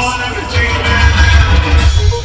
Falling everything down.